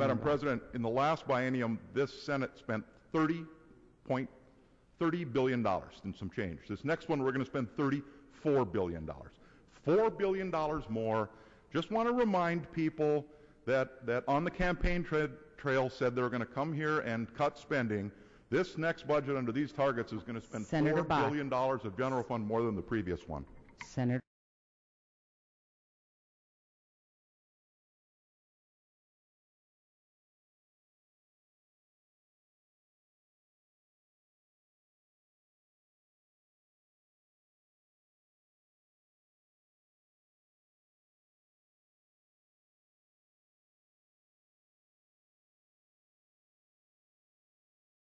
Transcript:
Madam President, in the last biennium, this Senate spent 30 point, $30 billion and some change. This next one, we're going to spend $34 billion. $4 billion more. Just want to remind people that, that on the campaign tra- trail said they were going to come here and cut spending. This next budget under these targets is going to spend Senator $4 Bakk. billion of general fund more than the previous one. Senator